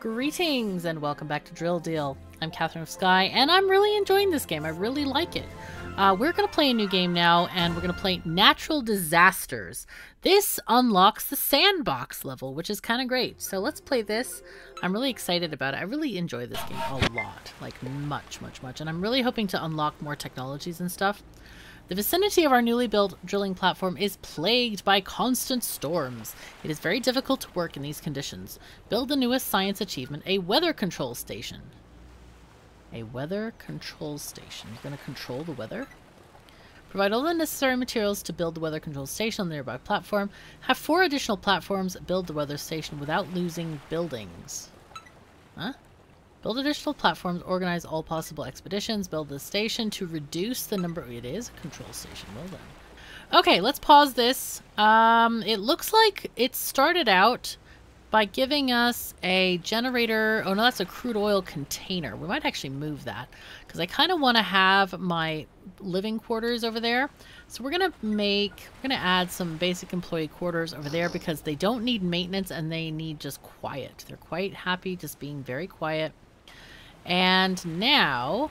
Greetings and welcome back to Drill Deal. I'm Katherine of Sky and I'm really enjoying this game. I really like it. Uh, we're going to play a new game now and we're going to play Natural Disasters. This unlocks the sandbox level, which is kind of great. So let's play this. I'm really excited about it. I really enjoy this game a lot, like much, much, much. And I'm really hoping to unlock more technologies and stuff. The vicinity of our newly built drilling platform is plagued by constant storms. It is very difficult to work in these conditions. Build the newest science achievement, a weather control station. A weather control station. You're going to control the weather? Provide all the necessary materials to build the weather control station on the nearby platform. Have four additional platforms build the weather station without losing buildings. Huh? Build additional platforms, organize all possible expeditions, build the station to reduce the number... It is a control station, well done. Okay, let's pause this. Um, it looks like it started out by giving us a generator. Oh no, that's a crude oil container. We might actually move that because I kind of want to have my living quarters over there. So we're going to make, we're going to add some basic employee quarters over there because they don't need maintenance and they need just quiet. They're quite happy just being very quiet. And now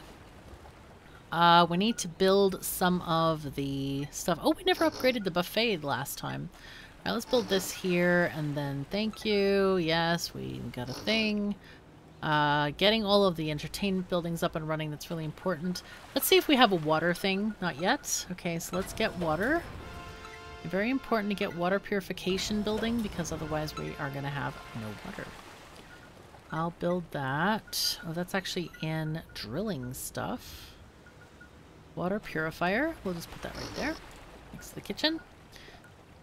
uh, we need to build some of the stuff. Oh, we never upgraded the buffet last time. All right, let's build this here and then thank you. Yes, we got a thing. Uh, getting all of the entertainment buildings up and running, that's really important. Let's see if we have a water thing. Not yet. Okay, so let's get water. Very important to get water purification building because otherwise we are going to have no water. I'll build that. Oh, that's actually in drilling stuff. Water purifier. We'll just put that right there next to the kitchen.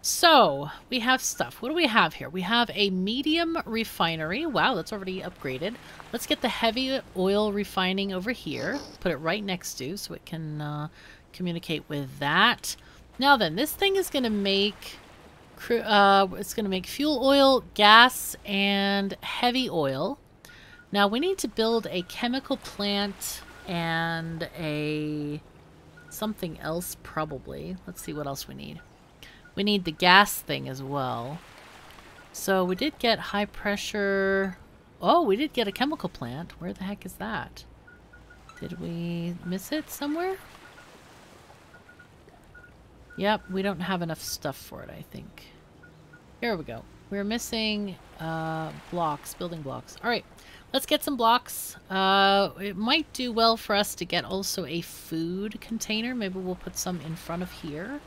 So, we have stuff. What do we have here? We have a medium refinery. Wow, that's already upgraded. Let's get the heavy oil refining over here. Put it right next to so it can uh, communicate with that. Now then, this thing is going to make uh, it's going to make fuel oil, gas, and heavy oil. Now we need to build a chemical plant and a something else probably. Let's see what else we need. We need the gas thing as well. So we did get high pressure. Oh, we did get a chemical plant. Where the heck is that? Did we miss it somewhere? Yep, we don't have enough stuff for it, I think. Here we go. We're missing uh, blocks, building blocks. All right, let's get some blocks. Uh, it might do well for us to get also a food container. Maybe we'll put some in front of here.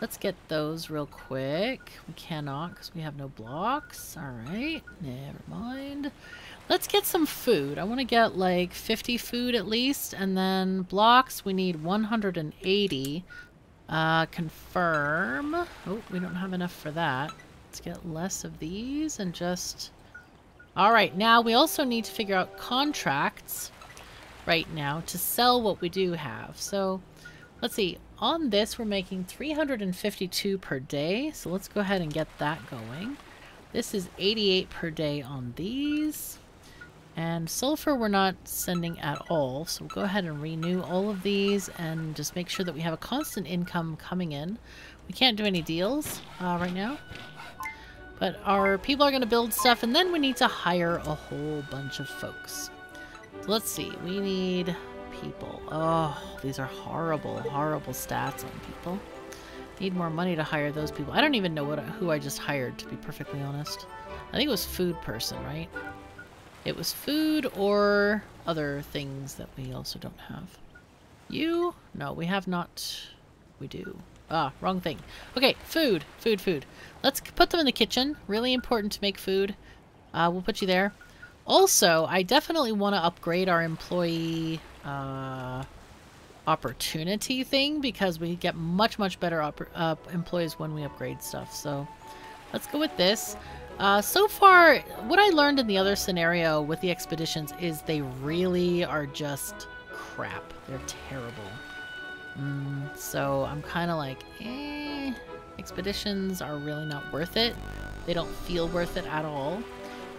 Let's get those real quick. We cannot because we have no blocks. All right, never mind. Let's get some food. I want to get like 50 food at least. And then blocks, we need 180. Uh, confirm. Oh, we don't have enough for that. Let's get less of these and just... Alright, now we also need to figure out contracts right now to sell what we do have. So, let's see. On this, we're making 352 per day. So let's go ahead and get that going. This is 88 per day on these. And sulfur we're not sending at all, so we'll go ahead and renew all of these and just make sure that we have a constant income coming in. We can't do any deals uh, right now. But our people are going to build stuff, and then we need to hire a whole bunch of folks. So let's see. We need people. Oh, these are horrible, horrible stats on people. Need more money to hire those people. I don't even know what who I just hired, to be perfectly honest. I think it was food person, right? It was food or other things that we also don't have. You? No, we have not. We do. Ah, wrong thing. Okay, food. Food, food. Let's put them in the kitchen. Really important to make food. Uh, we'll put you there. Also, I definitely want to upgrade our employee uh, opportunity thing because we get much, much better uh, employees when we upgrade stuff. So let's go with this. Uh, so far, what I learned in the other scenario with the expeditions is they really are just crap. They're terrible. Mm, so I'm kind of like, eh, expeditions are really not worth it. They don't feel worth it at all.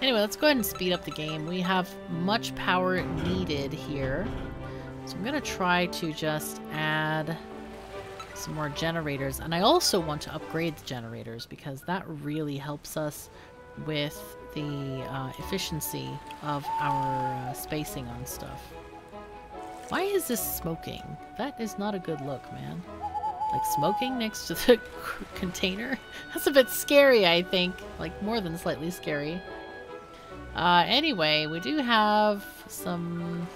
Anyway, let's go ahead and speed up the game. We have much power needed here. So I'm going to try to just add some more generators. And I also want to upgrade the generators because that really helps us with the uh, efficiency of our uh, spacing on stuff. Why is this smoking? That is not a good look, man. Like smoking next to the container? That's a bit scary, I think. Like more than slightly scary. Uh, anyway, we do have some...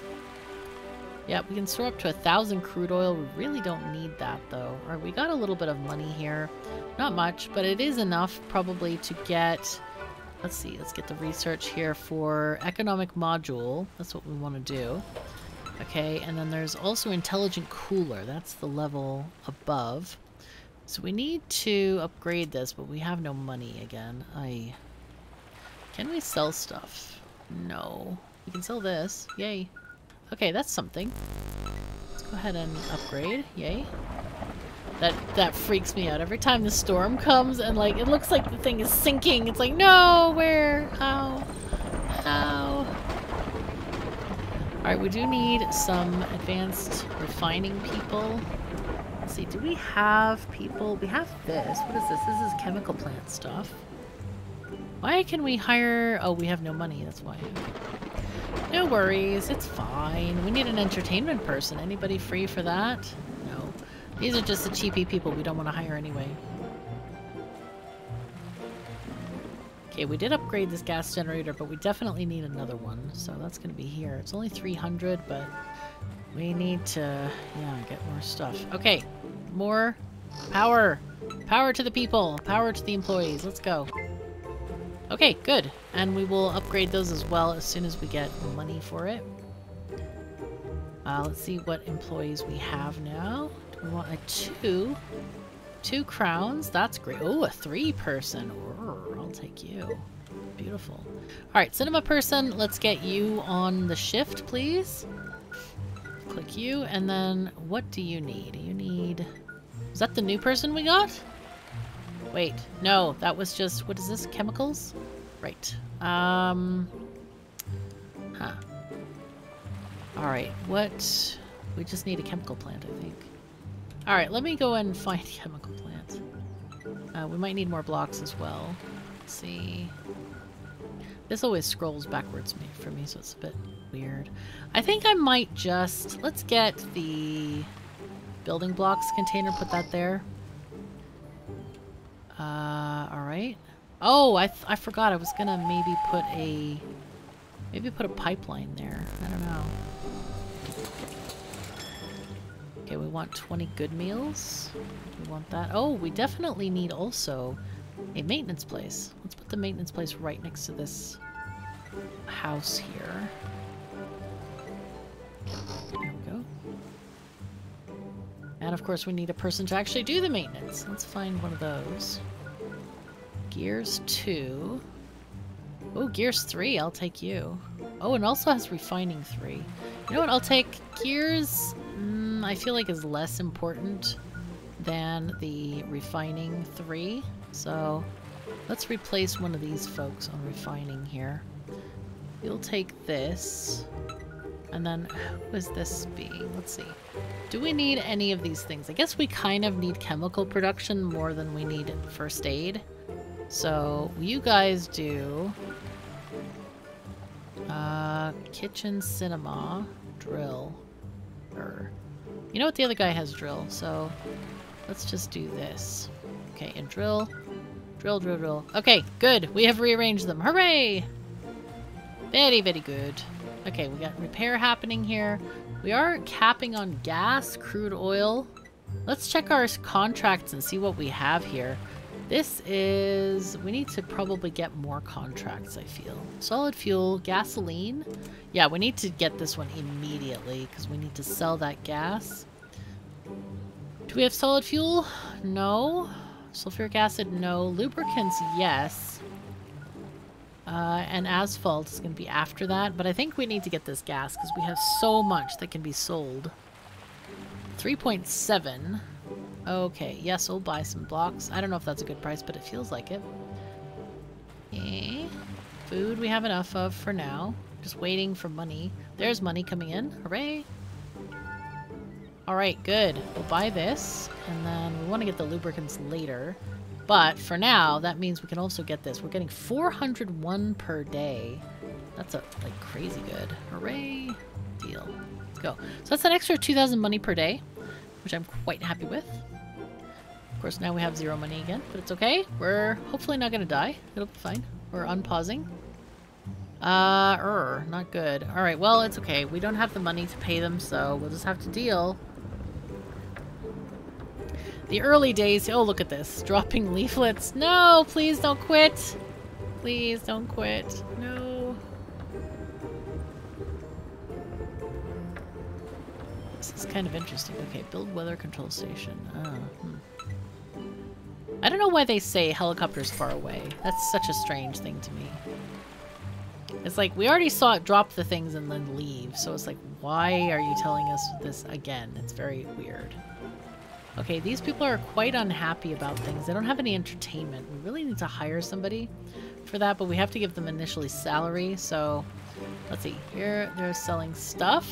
Yeah, we can store up to a thousand crude oil. We really don't need that, though. We got a little bit of money here. Not much, but it is enough probably to get... Let's see, let's get the research here for economic module. That's what we want to do. Okay, and then there's also intelligent cooler. That's the level above. So we need to upgrade this, but we have no money again. I Can we sell stuff? No. We can sell this. Yay. Okay, that's something. Let's go ahead and upgrade. Yay. That that freaks me out. Every time the storm comes and like it looks like the thing is sinking. It's like, no, where? How? How? Alright, we do need some advanced refining people. Let's see, do we have people? We have this. What is this? This is chemical plant stuff. Why can we hire... Oh, we have no money, that's why. No worries, it's fine. We need an entertainment person. Anybody free for that? These are just the cheapy people we don't want to hire anyway. Okay, we did upgrade this gas generator, but we definitely need another one. So that's going to be here. It's only 300, but we need to, yeah, get more stuff. Okay, more power. Power to the people. Power to the employees. Let's go. Okay, good. And we will upgrade those as well as soon as we get money for it. Uh, let's see what employees we have now. We want a two? Two crowns. That's great. Oh, a three person. I'll take you. Beautiful. All right, cinema person, let's get you on the shift, please. Click you, and then what do you need? You need... Is that the new person we got? Wait, no, that was just... What is this? Chemicals? Right. Um... Huh. Alright, what... We just need a chemical plant, I think. Alright, let me go and find chemical plant. Uh, we might need more blocks as well. Let's see. This always scrolls backwards me for me, so it's a bit weird. I think I might just... Let's get the building blocks container, put that there. Uh, alright. Oh, I, I forgot. I was gonna maybe put a... Maybe put a pipeline there. I don't know. Okay, we want 20 good meals. We want that. Oh, we definitely need also a maintenance place. Let's put the maintenance place right next to this house here. There we go. And of course we need a person to actually do the maintenance. Let's find one of those. Gears 2. Oh, Gears 3, I'll take you. Oh, and also has Refining 3. You know what, I'll take Gears I feel like is less important than the refining three. So let's replace one of these folks on refining here. You'll take this. And then who is this being? Let's see. Do we need any of these things? I guess we kind of need chemical production more than we need first aid. So you guys do uh, kitchen cinema drill. Or, you know what? The other guy has drill, so let's just do this. Okay, and drill. Drill, drill, drill. Okay, good. We have rearranged them. Hooray! Very, very good. Okay, we got repair happening here. We are capping on gas, crude oil. Let's check our contracts and see what we have here. This is... We need to probably get more contracts, I feel. Solid fuel, gasoline. Yeah, we need to get this one immediately because we need to sell that gas. Do we have solid fuel? No. Sulfuric acid, no. Lubricants, yes. Uh, and asphalt is going to be after that, but I think we need to get this gas because we have so much that can be sold. 3.7. Okay, yes, we'll buy some blocks. I don't know if that's a good price, but it feels like it. Okay. Food we have enough of for now. Just waiting for money. There's money coming in. Hooray! Alright, good. We'll buy this, and then we want to get the lubricants later. But for now, that means we can also get this. We're getting 401 per day. That's a like crazy good. Hooray! Deal. Let's go. So that's an extra 2,000 money per day, which I'm quite happy with. Of course, now we have zero money again, but it's okay. We're hopefully not to die. It'll be fine. We're unpausing. Uh, er, not good. Alright, well, it's okay. We don't have the money to pay them, so we'll just have to deal. The early days... Oh, look at this. Dropping leaflets. No, please don't quit. Please don't quit. No. This is kind of interesting. Okay, build weather control station. Oh, hmm. I don't know why they say helicopters far away. That's such a strange thing to me. It's like, we already saw it drop the things and then leave, so it's like, why are you telling us this again? It's very weird. Okay, these people are quite unhappy about things. They don't have any entertainment. We really need to hire somebody for that, but we have to give them initially salary, so let's see. Here, they're selling stuff.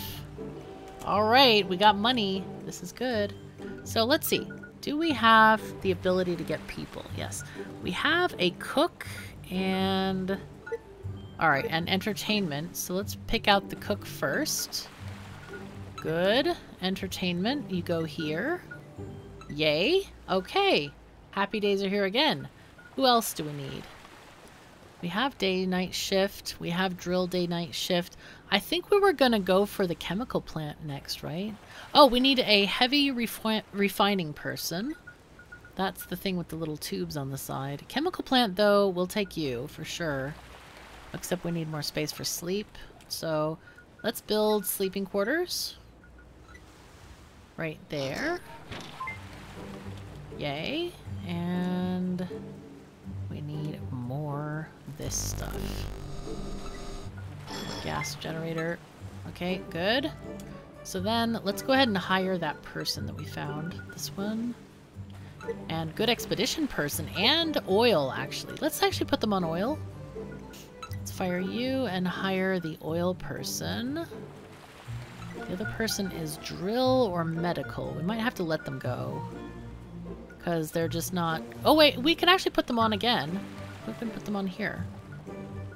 Alright, we got money. This is good. So let's see. Do we have the ability to get people? Yes. We have a cook and... Alright, and entertainment. So let's pick out the cook first. Good. Entertainment, you go here. Yay. Okay. Happy days are here again. Who else do we need? We have day-night shift. We have drill day-night shift. I think we were going to go for the chemical plant next, right? Oh, we need a heavy refi refining person. That's the thing with the little tubes on the side. Chemical plant, though, will take you for sure. Except we need more space for sleep. So let's build sleeping quarters. Right there. Yay. And we need more this stuff. Gas generator. Okay, good. So then let's go ahead and hire that person that we found. This one. And good expedition person and oil, actually. Let's actually put them on oil. Let's fire you and hire the oil person. The other person is drill or medical. We might have to let them go. Because they're just not... Oh wait, we can actually put them on again. We can put them on here.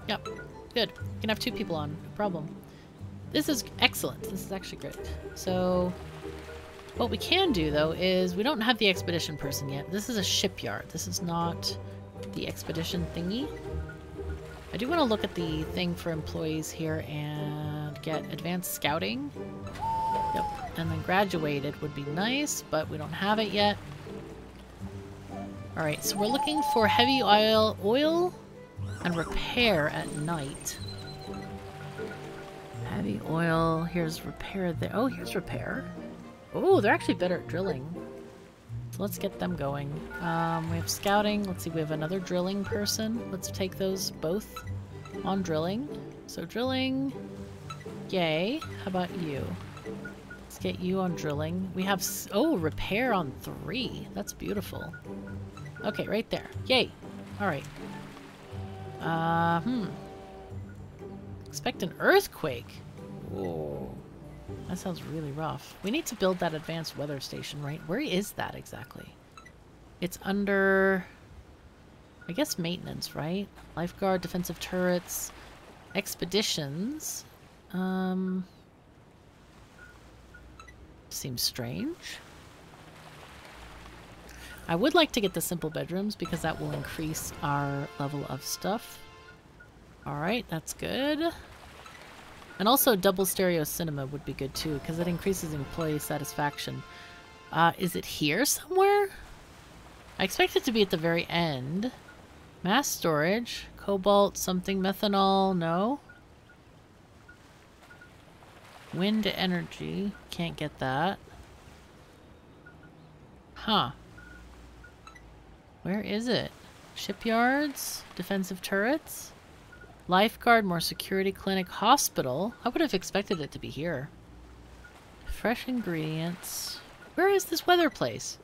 Yep, good. We can have two people on, no problem. This is excellent. This is actually great. So, what we can do, though, is we don't have the expedition person yet. This is a shipyard. This is not the expedition thingy. I do want to look at the thing for employees here and get advanced scouting. Yep, and then graduated would be nice, but we don't have it yet. Alright, so we're looking for heavy oil, oil and repair at night. Heavy oil, here's repair there. Oh, here's repair. Oh, they're actually better at drilling. So let's get them going. Um, we have scouting. Let's see, we have another drilling person. Let's take those both on drilling. So drilling, yay. How about you? Let's get you on drilling. We have, oh, repair on three. That's beautiful. Okay, right there. Yay. Alright. Uh, hmm. Expect an earthquake. Whoa. That sounds really rough. We need to build that advanced weather station, right? Where is that exactly? It's under... I guess maintenance, right? Lifeguard, defensive turrets, expeditions. Um... Seems strange. I would like to get the simple bedrooms because that will increase our level of stuff. Alright, that's good. And also double stereo cinema would be good too because it increases employee satisfaction. Uh, is it here somewhere? I expect it to be at the very end. Mass storage, cobalt, something, methanol, no. Wind energy, can't get that. Huh. Where is it? Shipyards? Defensive turrets? Lifeguard, more security clinic, hospital. I would have expected it to be here. Fresh ingredients. Where is this weather place?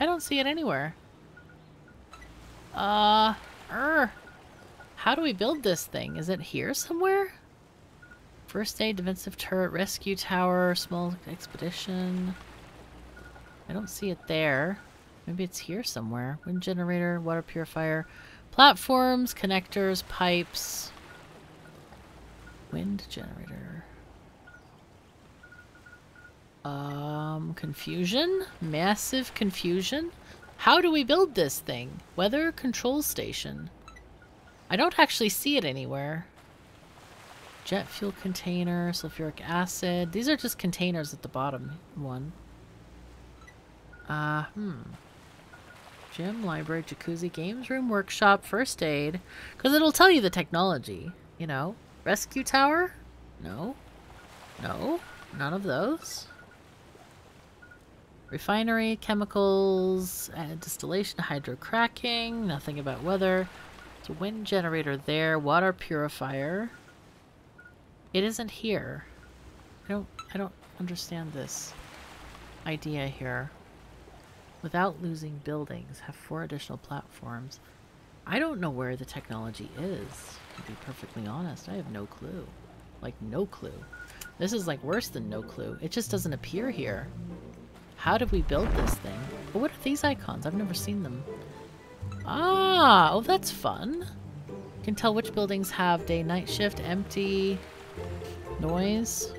I don't see it anywhere. Uh, er. How do we build this thing? Is it here somewhere? First aid, defensive turret, rescue tower, small expedition. I don't see it there. Maybe it's here somewhere. Wind generator, water purifier, platforms, connectors, pipes. Wind generator. Um, confusion? Massive confusion? How do we build this thing? Weather control station. I don't actually see it anywhere. Jet fuel container, sulfuric acid. These are just containers at the bottom one. Uh, hmm. Gym, library, jacuzzi, games room, workshop, first aid. Because it'll tell you the technology, you know. Rescue tower? No. No. None of those. Refinery, chemicals, uh, distillation, hydrocracking, nothing about weather. It's a wind generator there, water purifier. It isn't here. I don't I don't understand this idea here. Without losing buildings, have four additional platforms. I don't know where the technology is, to be perfectly honest. I have no clue. Like, no clue. This is like worse than no clue. It just doesn't appear here. How did we build this thing? But what are these icons? I've never seen them. Ah, oh that's fun. Can tell which buildings have day-night shift, empty, noise,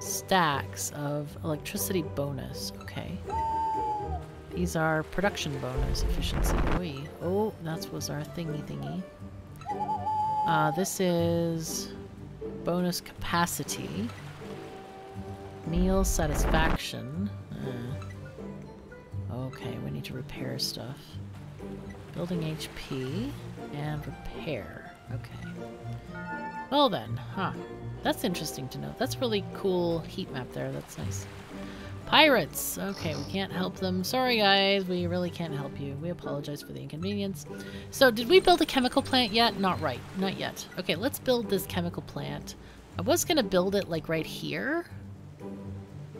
stacks of electricity bonus. Okay. These are production bonus efficiency. Oh, that was our thingy thingy. Uh, this is bonus capacity. Meal satisfaction. Uh, okay, we need to repair stuff. Building HP and repair. Okay. Well then, huh. That's interesting to know. That's really cool heat map there. That's nice. Pirates! Okay, we can't help them. Sorry, guys. We really can't help you. We apologize for the inconvenience. So, did we build a chemical plant yet? Not right. Not yet. Okay, let's build this chemical plant. I was to build it, like, right here.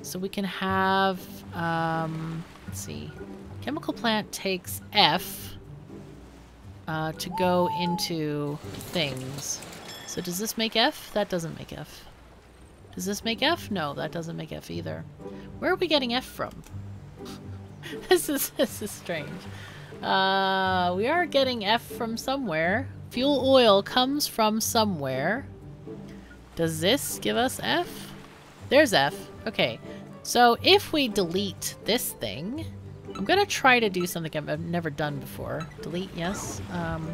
So we can have... Um, let's see. Chemical plant takes F uh, to go into things. So does this make F? That doesn't make F. Does this make F? No, that doesn't make F either. Where are we getting F from? this is this is strange. Uh, we are getting F from somewhere. Fuel oil comes from somewhere. Does this give us F? There's F. Okay. So if we delete this thing, I'm going to try to do something I've never done before. Delete, yes. Um,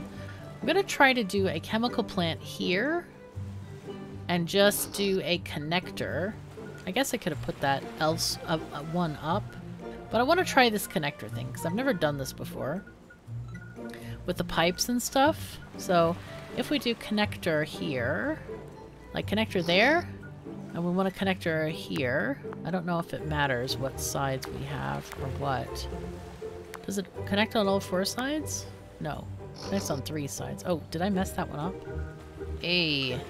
I'm going to try to do a chemical plant here and just do a connector. I guess I could have put that else uh, uh, one up, but I want to try this connector thing because I've never done this before with the pipes and stuff. So if we do connector here, like connector there, and we want a connector here, I don't know if it matters what sides we have or what. Does it connect on all four sides? No. Connects on three sides. Oh, did I mess that one up? A.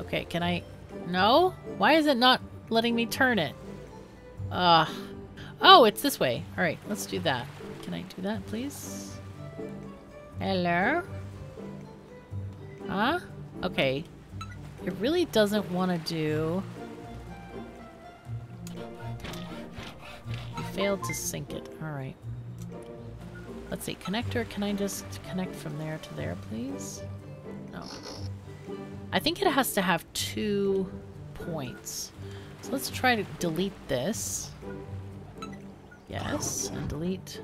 Okay, can I... No? Why is it not letting me turn it? Uh... Oh, it's this way. Alright, let's do that. Can I do that, please? Hello? Huh? Okay. It really doesn't want to do... You failed to sync it. Alright. Let's see. Connector, can I just connect from there to there, please? No. I think it has to have two points. So let's try to delete this. Yes, and delete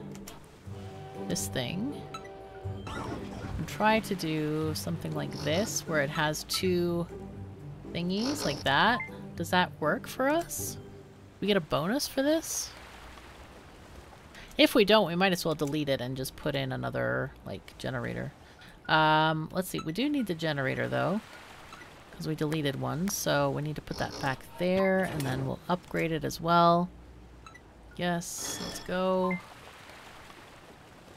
this thing. And try to do something like this, where it has two thingies, like that. Does that work for us? We get a bonus for this? If we don't, we might as well delete it and just put in another, like, generator. Um, let's see. We do need the generator, though because we deleted one, so we need to put that back there, and then we'll upgrade it as well. Yes, let's go.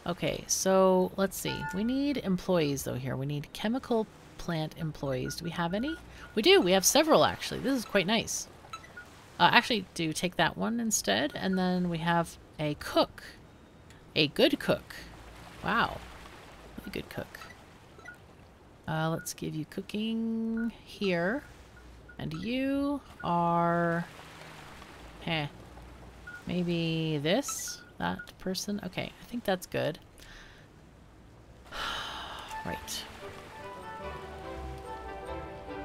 Okay, so let's see. We need employees, though, here. We need chemical plant employees. Do we have any? We do. We have several, actually. This is quite nice. Uh, actually, do take that one instead, and then we have a cook. A good cook. Wow. A good cook. Uh, let's give you cooking here. And you are... Heh. Maybe this? That person? Okay, I think that's good. right.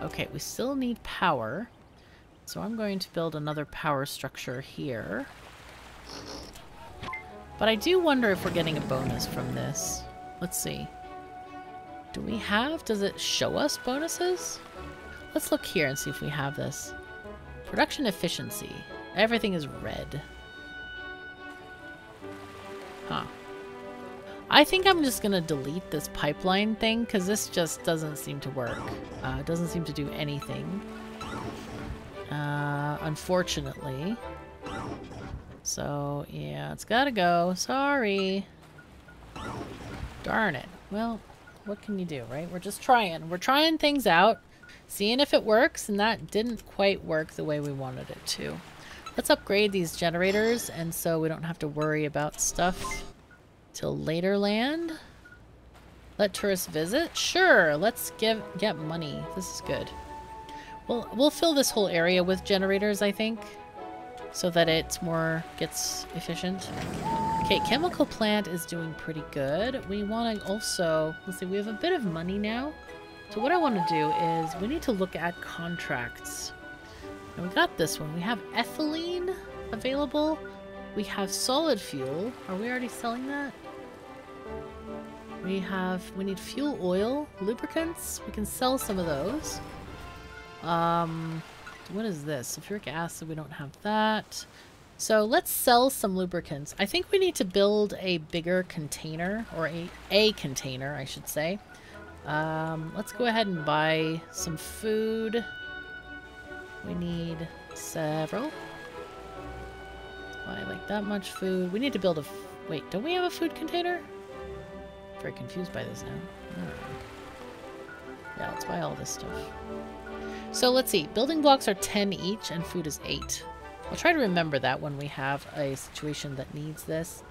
Okay, we still need power. So I'm going to build another power structure here. But I do wonder if we're getting a bonus from this. Let's see. Do we have? Does it show us bonuses? Let's look here and see if we have this. Production efficiency. Everything is red. Huh. I think I'm just gonna delete this pipeline thing because this just doesn't seem to work. Uh, it doesn't seem to do anything. Uh, unfortunately. So, yeah, it's gotta go. Sorry. Darn it. Well, what can you do, right? We're just trying. We're trying things out, seeing if it works, and that didn't quite work the way we wanted it to. Let's upgrade these generators, and so we don't have to worry about stuff till later land. Let tourists visit? Sure, let's give get money. This is good. We'll, we'll fill this whole area with generators, I think, so that it's more, gets efficient. Okay, chemical plant is doing pretty good. We want to also, let's see, we have a bit of money now. So what I want to do is we need to look at contracts. And we got this one. We have ethylene available. We have solid fuel. Are we already selling that? We have, we need fuel oil, lubricants. We can sell some of those. Um, what is this? Sulfuric acid, we don't have that. So let's sell some lubricants. I think we need to build a bigger container, or a, a container, I should say. Um, let's go ahead and buy some food. We need several. Buy like that much food. We need to build a... Wait, don't we have a food container? I'm very confused by this now. Yeah, let's buy all this stuff. So let's see. Building blocks are 10 each and food is 8. I'll try to remember that when we have a situation that needs this.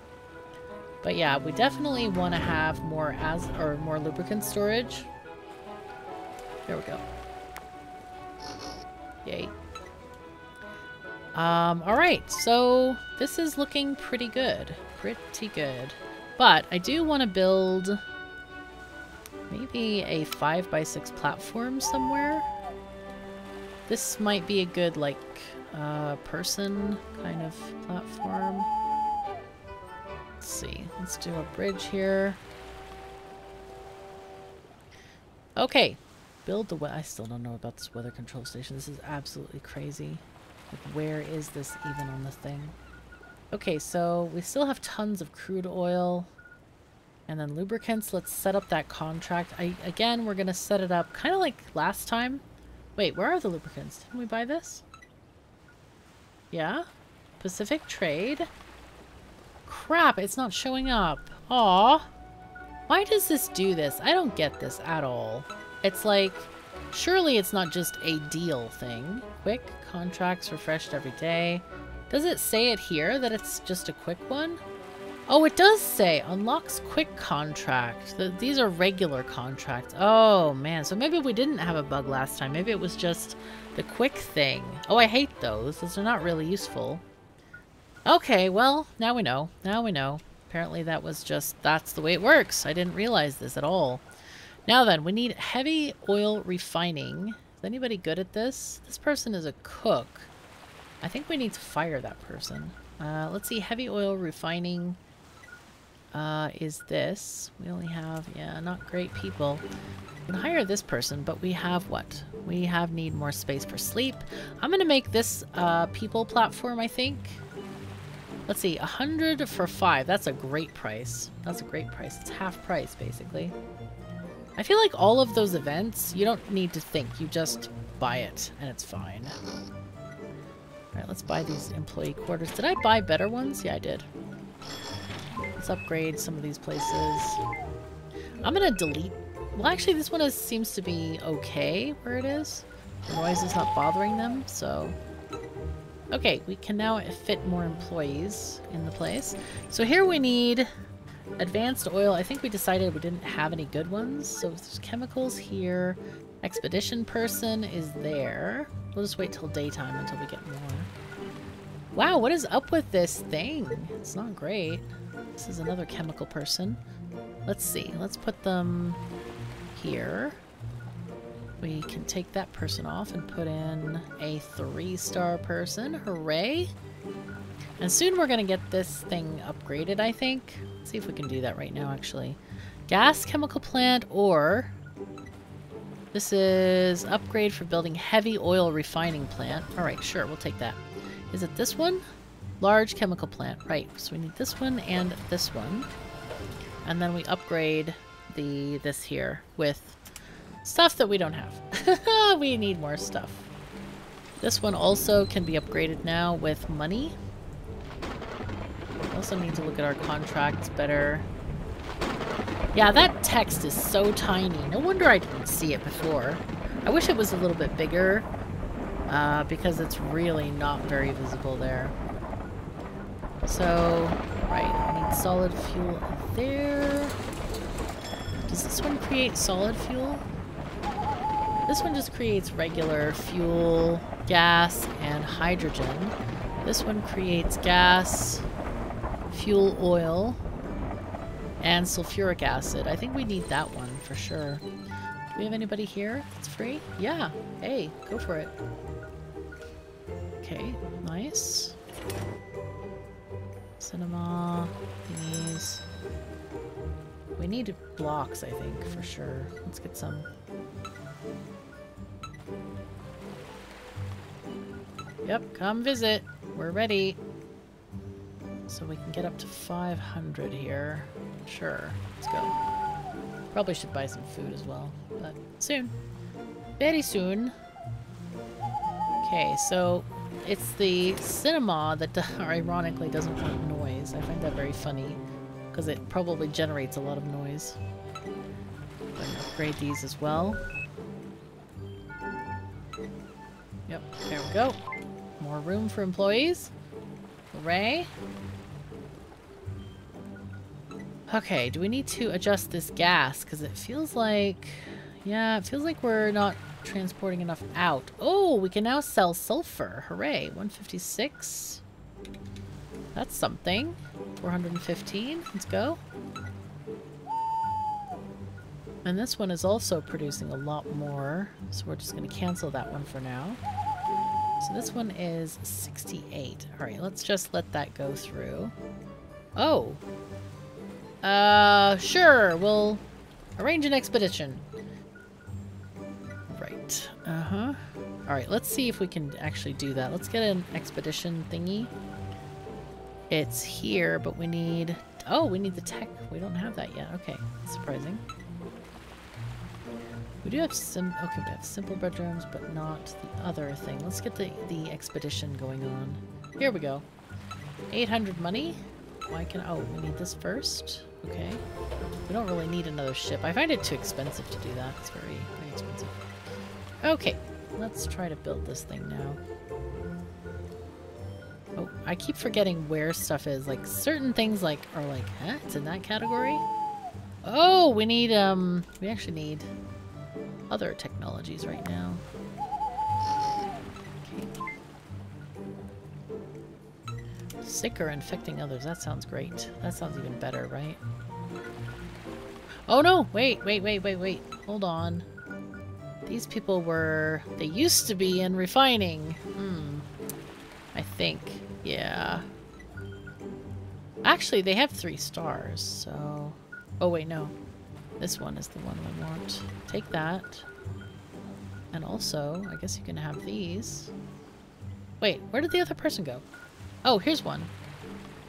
But yeah, we definitely want to have more as or more lubricant storage. There we go. Yay. Um, alright, so this is looking pretty good. Pretty good. But I do want to build maybe a 5x6 platform somewhere. This might be a good, like, uh, person kind of platform. Let's see. Let's do a bridge here. Okay. Build the... I still don't know about this weather control station. This is absolutely crazy. Like, where is this even on the thing? Okay, so we still have tons of crude oil. And then lubricants, let's set up that contract. I Again, we're going to set it up kind of like last time. Wait, where are the lubricants? Didn't we buy this? Yeah? Pacific Trade? Crap, it's not showing up. Aw. Why does this do this? I don't get this at all. It's like, surely it's not just a deal thing. Quick, contracts refreshed every day. Does it say it here that it's just a quick one? Oh, it does say unlocks quick contract. The, these are regular contracts. Oh, man. So maybe we didn't have a bug last time. Maybe it was just the quick thing. Oh, I hate those. Those are not really useful. Okay, well, now we know. Now we know. Apparently that was just, that's the way it works. I didn't realize this at all. Now then, we need heavy oil refining. Is anybody good at this? This person is a cook. I think we need to fire that person. Uh, let's see, heavy oil refining uh, is this. We only have, yeah, not great people. We can hire this person, but we have what? We have need more space for sleep. I'm going to make this uh, people platform, I think. Let's see, 100 for 5. That's a great price. That's a great price. It's half price, basically. I feel like all of those events, you don't need to think. You just buy it, and it's fine. Alright, let's buy these employee quarters. Did I buy better ones? Yeah, I did. Let's upgrade some of these places. I'm gonna delete... Well, actually, this one is, seems to be okay where it is. The noise is not bothering them, so... Okay, we can now fit more employees in the place. So here we need advanced oil. I think we decided we didn't have any good ones. So there's chemicals here. Expedition person is there. We'll just wait till daytime until we get more. Wow, what is up with this thing? It's not great. This is another chemical person. Let's see. Let's put them here. We can take that person off and put in a three-star person. Hooray! And soon we're going to get this thing upgraded, I think. Let's see if we can do that right now, actually. Gas chemical plant or... This is upgrade for building heavy oil refining plant. Alright, sure, we'll take that. Is it this one? Large chemical plant. Right, so we need this one and this one. And then we upgrade the this here with stuff that we don't have. we need more stuff. This one also can be upgraded now with money. Also need to look at our contracts better. Yeah, that text is so tiny. No wonder I didn't see it before. I wish it was a little bit bigger, uh, because it's really not very visible there. So, right, I need solid fuel there. Does this one create solid fuel? This one just creates regular fuel, gas, and hydrogen. This one creates gas, fuel oil, and sulfuric acid. I think we need that one for sure. Do we have anybody here that's free? Yeah. Hey, go for it. Okay, nice. Cinema, these. We need blocks, I think, for sure. Let's get some. Yep, come visit. We're ready. So we can get up to 500 here. Sure, let's go. Probably should buy some food as well, but soon. Very soon. Okay, so it's the cinema that ironically doesn't make noise. I find that very funny because it probably generates a lot of noise. upgrade these as well. Yep, there we go. More room for employees. Hooray. Okay, do we need to adjust this gas? Because it feels like... Yeah, it feels like we're not transporting enough out. Oh, we can now sell sulfur. Hooray. 156. That's something. 415. Let's go. And this one is also producing a lot more. So we're just going to cancel that one for now. So this one is 68. Alright, let's just let that go through. Oh, uh, sure, we'll arrange an expedition. Right, uh-huh. Alright, let's see if we can actually do that. Let's get an expedition thingy. It's here, but we need... Oh, we need the tech. We don't have that yet. Okay, surprising. We do have some... Okay, we have simple bedrooms, but not the other thing. Let's get the, the expedition going on. Here we go. 800 money. Why can... Oh, we need this first. Okay. We don't really need another ship. I find it too expensive to do that. It's very, very expensive. Okay. Let's try to build this thing now. I keep forgetting where stuff is. Like, certain things, like, are like, huh? It's in that category? Oh, we need, um... We actually need other technologies right now. Sick or infecting others. That sounds great. That sounds even better, right? Oh no! Wait, wait, wait, wait, wait. Hold on. These people were... They used to be in refining. Hmm. I think. Yeah. Actually, they have three stars, so... Oh wait, no. This one is the one we want. Take that. And also, I guess you can have these. Wait, where did the other person go? Oh, here's one.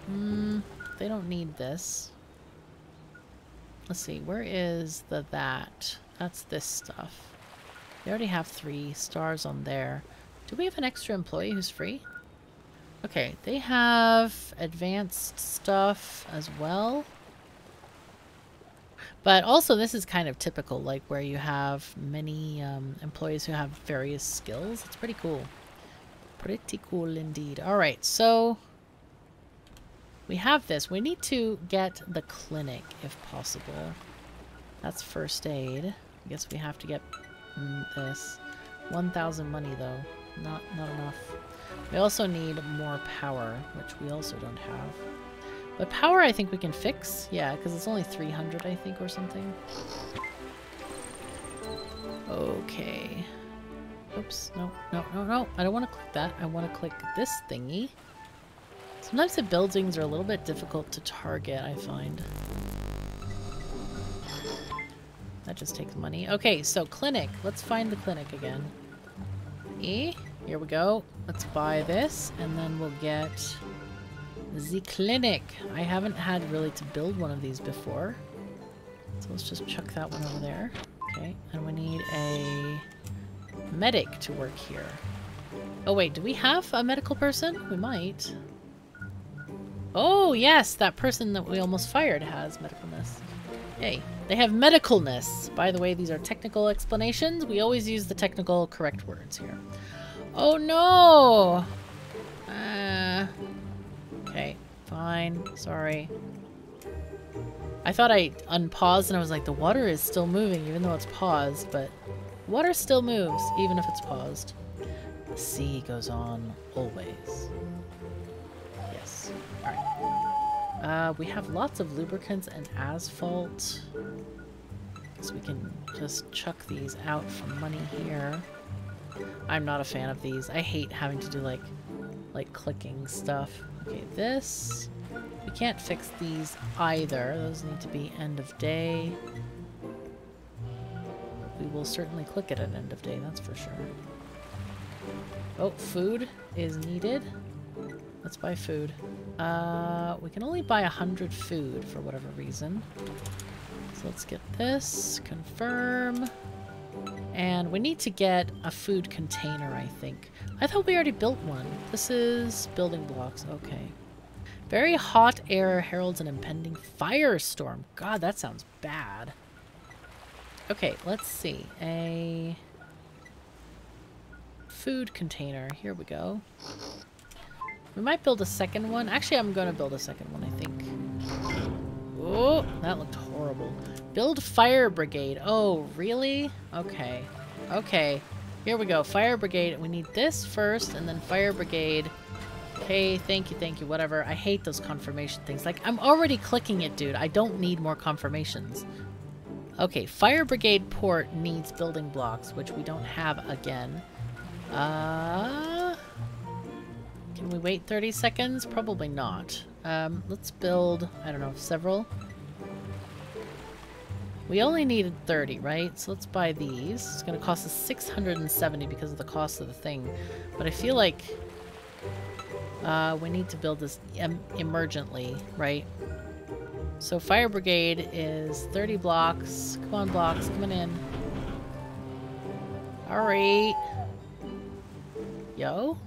Hmm, they don't need this. Let's see, where is the that? That's this stuff. They already have three stars on there. Do we have an extra employee who's free? Okay, they have advanced stuff as well. But also this is kind of typical, like where you have many um, employees who have various skills. It's pretty cool. Pretty cool indeed. Alright, so we have this. We need to get the clinic if possible. That's first aid. I guess we have to get this. 1,000 money though. Not not enough. We also need more power, which we also don't have. But power I think we can fix. Yeah, because it's only 300, I think, or something. Okay. Oops. No, no, no, no. I don't want to click that. I want to click this thingy. Sometimes the buildings are a little bit difficult to target, I find. That just takes money. Okay, so clinic. Let's find the clinic again. E. Here we go. Let's buy this, and then we'll get the clinic. I haven't had really to build one of these before. So let's just chuck that one over there. Okay, and we need a medic to work here. Oh wait, do we have a medical person? We might. Oh yes, that person that we almost fired has medicalness. Hey, they have medicalness. By the way, these are technical explanations. We always use the technical correct words here. Oh no! Uh, okay, fine. Sorry. I thought I unpaused and I was like, the water is still moving even though it's paused, but water still moves even if it's paused. The sea goes on always. Yes. Alright. Uh, we have lots of lubricants and asphalt. Guess we can just chuck these out for money here. I'm not a fan of these. I hate having to do like, like clicking stuff. Okay, this. We can't fix these either. Those need to be end of day. We will certainly click it at end of day, that's for sure. Oh, food is needed. Let's buy food. Uh, we can only buy a hundred food for whatever reason. So let's get this. Confirm. And we need to get a food container, I think. I thought we already built one. This is building blocks. Okay. Very hot air heralds an impending firestorm. God, that sounds bad. Okay, let's see. A food container. Here we go. We might build a second one. Actually, I'm going to build a second one, I think. Oh, that looked horrible. Build fire brigade. Oh, really? Okay. Okay. Here we go. Fire brigade. We need this first, and then fire brigade. Okay, thank you, thank you, whatever. I hate those confirmation things. Like, I'm already clicking it, dude. I don't need more confirmations. Okay, fire brigade port needs building blocks, which we don't have again. Uh... Can we wait 30 seconds? Probably not. Um, let's build, I don't know, several. We only needed 30, right? So let's buy these. It's going to cost us 670 because of the cost of the thing. But I feel like uh, we need to build this em emergently, right? So fire brigade is 30 blocks. Come on, blocks. Coming in. Alright. Yo?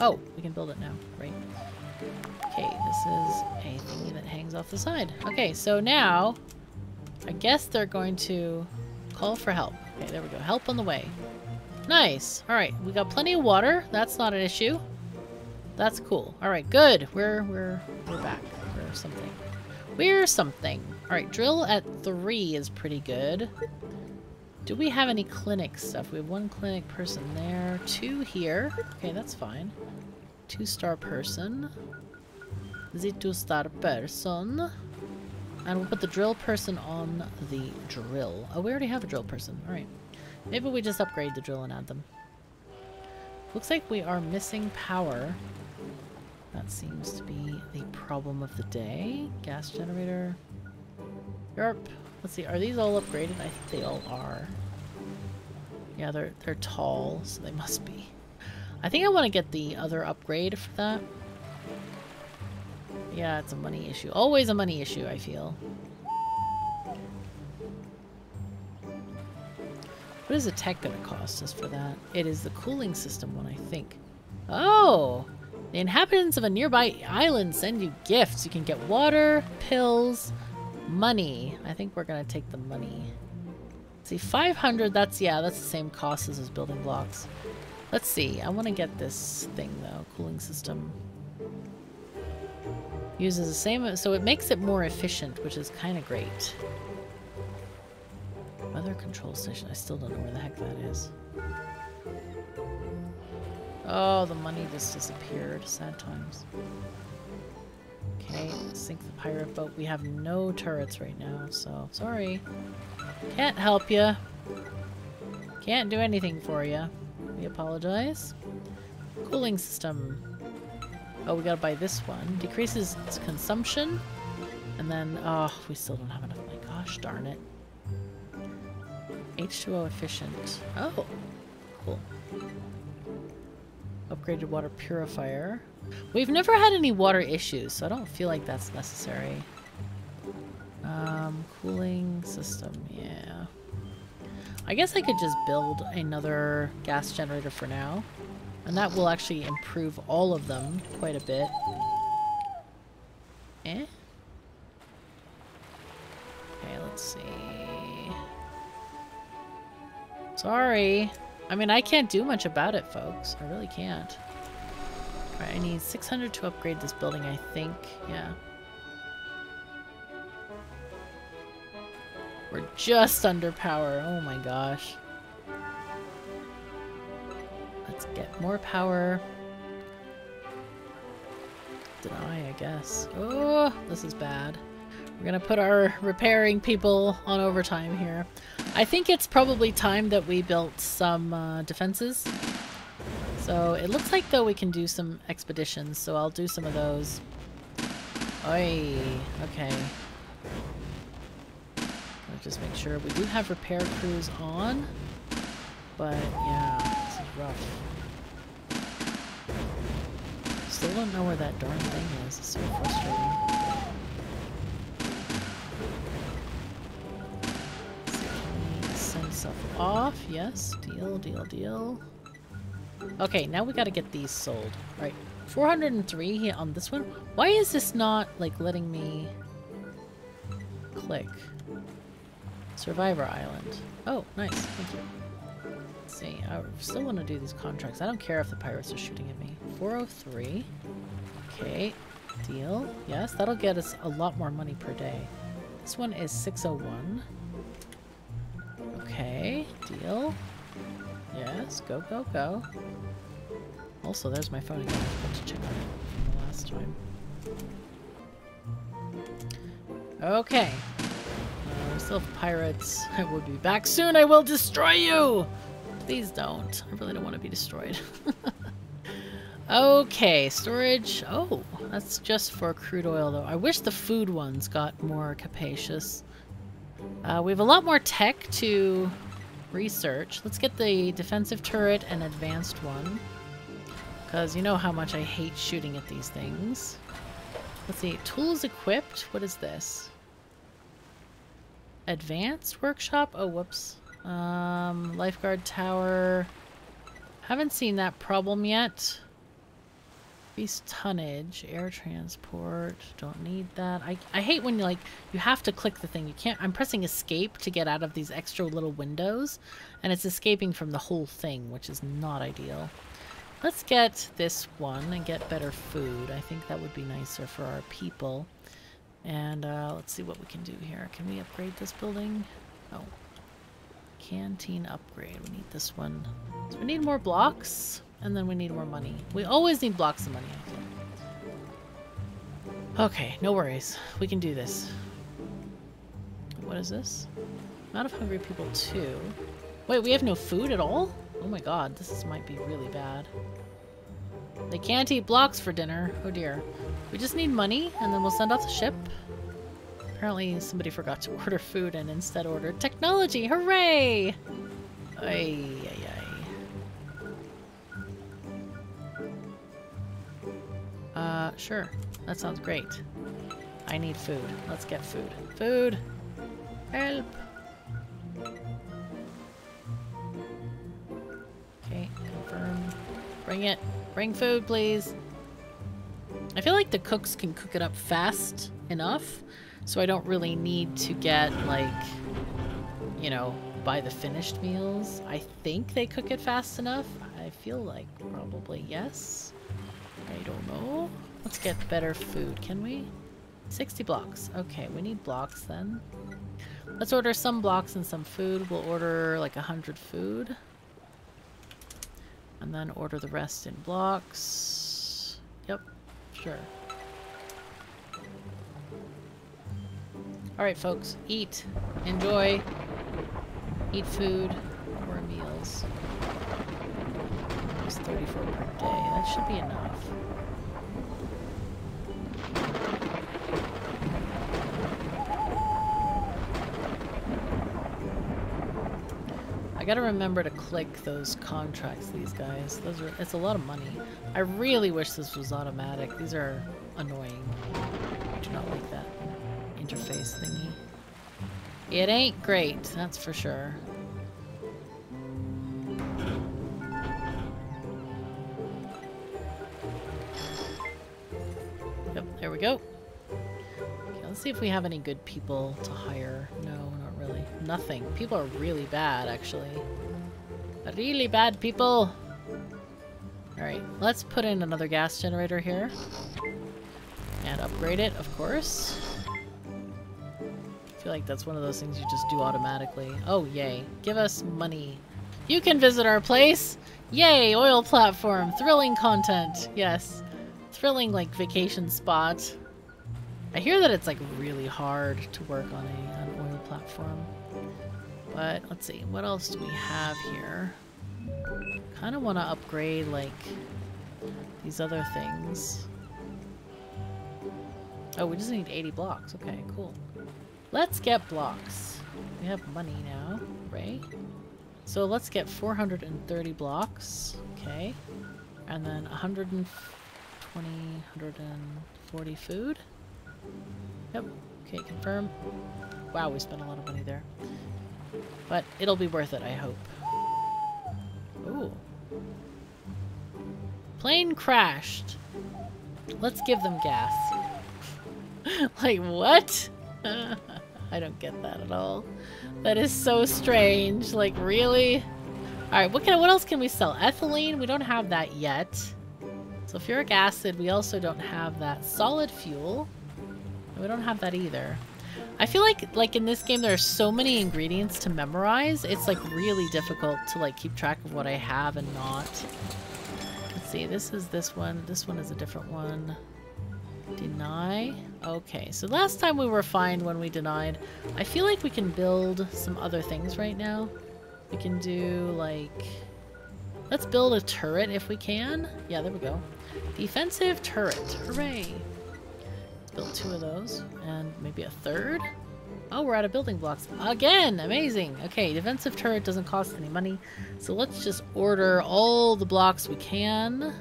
Oh, we can build it now. Right. Okay, this is a thingy that hangs off the side. Okay, so now, I guess they're going to call for help. Okay, there we go. Help on the way. Nice. Alright, we got plenty of water. That's not an issue. That's cool. Alright, good. We're, we're, we're back. We're something. We're something. Alright, drill at three is pretty good. Do we have any clinic stuff? We have one clinic person there, two here. Okay, that's fine. Two star person. The two star person. And we'll put the drill person on the drill. Oh, we already have a drill person. Alright. Maybe we just upgrade the drill and add them. Looks like we are missing power. That seems to be the problem of the day. Gas generator. Yarp. Let's see, are these all upgraded? I think they all are. Yeah, they're, they're tall, so they must be. I think I want to get the other upgrade for that. Yeah, it's a money issue. Always a money issue, I feel. What is a tech going to cost us for that? It is the cooling system one, I think. Oh! The inhabitants of a nearby island send you gifts. You can get water, pills, money. I think we're going to take the money. see, 500, that's, yeah, that's the same cost as building blocks. Let's see, I want to get this thing though, cooling system. Uses the same, so it makes it more efficient, which is kind of great. Weather control station, I still don't know where the heck that is. Oh, the money just disappeared. Sad times. Okay, sink the pirate boat. We have no turrets right now, so sorry. Can't help you. Can't do anything for you. We apologize. Cooling system. Oh, we gotta buy this one. Decreases its consumption. And then, oh, we still don't have enough. My gosh, darn it. H2O efficient. Oh, cool. Upgraded water purifier. We've never had any water issues, so I don't feel like that's necessary. Um, cooling system, yeah. I guess I could just build another gas generator for now. And that will actually improve all of them quite a bit. Eh? Okay, let's see. Sorry. I mean, I can't do much about it, folks. I really can't. I need 600 to upgrade this building, I think. Yeah. We're just under power. Oh my gosh. Let's get more power. Deny, I guess. Oh, this is bad. We're gonna put our repairing people on overtime here. I think it's probably time that we built some uh, defenses. So it looks like though we can do some expeditions, so I'll do some of those. Oi, okay. Let's just make sure we do have repair crews on, but yeah, this is rough. Still don't know where that darn thing is. It's so frustrating. Stuff off. Yes. Deal, deal, deal. Okay, now we gotta get these sold. Right. 403 here on this one. Why is this not, like, letting me click? Survivor Island. Oh, nice. Thank you. Let's see. I still want to do these contracts. I don't care if the pirates are shooting at me. 403. Okay. Deal. Yes, that'll get us a lot more money per day. This one is 601. Okay. Deal. Yes, go, go, go. Also, there's my phone again. I forgot to check it from the last time. Okay. Uh, still pirates. I will be back soon. I will destroy you! Please don't. I really don't want to be destroyed. okay, storage. Oh, that's just for crude oil, though. I wish the food ones got more capacious. Uh, we have a lot more tech to research. Let's get the defensive turret and advanced one. Because you know how much I hate shooting at these things. Let's see. Tools equipped? What is this? Advanced workshop? Oh, whoops. Um, lifeguard tower. Haven't seen that problem yet. Increase tonnage, air transport. Don't need that. I, I hate when you like you have to click the thing. You can't. I'm pressing escape to get out of these extra little windows, and it's escaping from the whole thing, which is not ideal. Let's get this one and get better food. I think that would be nicer for our people. And uh, let's see what we can do here. Can we upgrade this building? Oh. Canteen upgrade. We need this one. So we need more blocks, and then we need more money. We always need blocks of money, Okay, no worries. We can do this. What is this? Amount of hungry people, too. Wait, we have no food at all? Oh my god, this is, might be really bad. They can't eat blocks for dinner. Oh dear. We just need money, and then we'll send off the ship. Apparently somebody forgot to order food and instead ordered technology. Hooray! Ay, ay, ay. Uh, sure. That sounds great. I need food. Let's get food. Food! Help! Okay, confirm. Bring it. Bring food, please. I feel like the cooks can cook it up fast enough, so I don't really need to get, like, you know, buy the finished meals. I think they cook it fast enough. I feel like probably yes. I don't know. Let's get better food, can we? 60 blocks. Okay, we need blocks then. Let's order some blocks and some food. We'll order like 100 food. And then order the rest in blocks. Yep, sure. Alright folks, eat. Enjoy. Eat food. Four meals. It's 34 per day. That should be enough. I gotta remember to click those contracts, these guys. Those are it's a lot of money. I really wish this was automatic. These are annoying. I do not like that interface thingy. It ain't great, that's for sure. Yep, there we go. Okay, let's see if we have any good people to hire. No, not really. Nothing. People are really bad, actually. Really bad people! Alright, let's put in another gas generator here. And upgrade it, of course. Feel like that's one of those things you just do automatically. Oh, yay. Give us money. You can visit our place! Yay! Oil platform! Thrilling content! Yes thrilling like vacation spot. I hear that it's like really hard to work on a an oil platform. But let's see, what else do we have here? Kind of want to upgrade like these other things. Oh, we just need 80 blocks. Okay, cool. Let's get blocks. We have money now, right? So let's get 430 blocks. Okay. And then 120, 140 food. Yep. Okay, confirm. Wow, we spent a lot of money there. But it'll be worth it, I hope. Ooh. Plane crashed. Let's give them gas. like, what? I don't get that at all. That is so strange. Like, really? Alright, what, can, what else can we sell? Ethylene? We don't have that yet. Sulfuric acid, we also don't have that. Solid fuel, we don't have that either. I feel like, like in this game, there are so many ingredients to memorize. It's like really difficult to like keep track of what I have and not. Let's see, this is this one. This one is a different one. Deny. Okay, so last time we were fine when we denied. I feel like we can build some other things right now. We can do like... Let's build a turret if we can. Yeah, there we go. Defensive turret. Hooray. Let's build two of those. And maybe a third? Oh, we're out of building blocks. Again! Amazing! Okay, defensive turret doesn't cost any money. So let's just order all the blocks we can.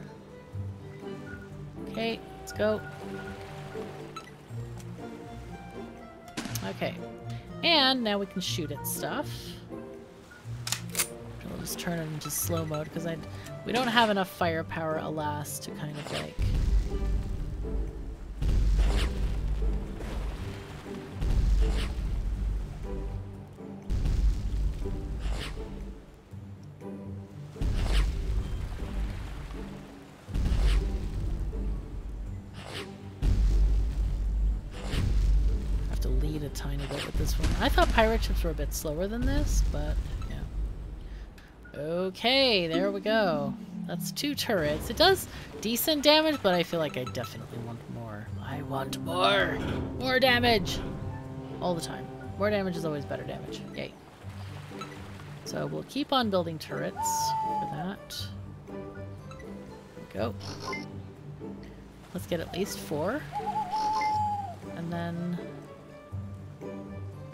Okay, let's go. Okay. And now we can shoot at stuff. We'll just turn it into slow mode because I we don't have enough firepower, alas, to kind of like... tiny bit with this one. I thought pirate ships were a bit slower than this, but yeah. Okay, there we go. That's two turrets. It does decent damage, but I feel like I definitely want more. I want more! More damage! All the time. More damage is always better damage. Yay. So we'll keep on building turrets for that. go. Let's get at least four. And then...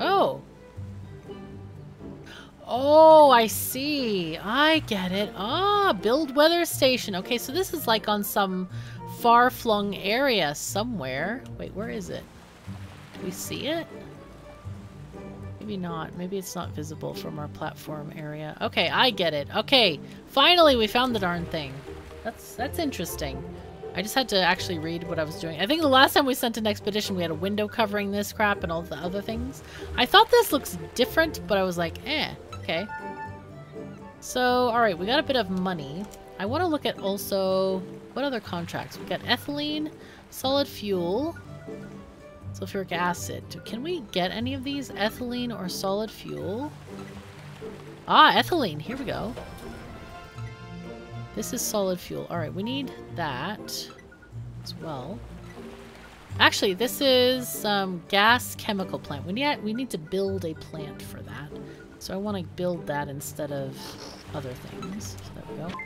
Oh! Oh, I see. I get it. Ah, build weather station. Okay, so this is like on some far-flung area somewhere. Wait, where is it? Do we see it? Maybe not. Maybe it's not visible from our platform area. Okay, I get it. Okay, finally we found the darn thing. That's that's interesting. I just had to actually read what I was doing. I think the last time we sent an expedition, we had a window covering this crap and all the other things. I thought this looks different, but I was like, eh. Okay. So, alright, we got a bit of money. I want to look at also... What other contracts? We got ethylene, solid fuel, sulfuric acid. Can we get any of these? Ethylene or solid fuel? Ah, ethylene. Here we go. This is solid fuel. Alright, we need that as well. Actually, this is um, gas chemical plant. We need we need to build a plant for that. So I want to build that instead of other things. So there we go.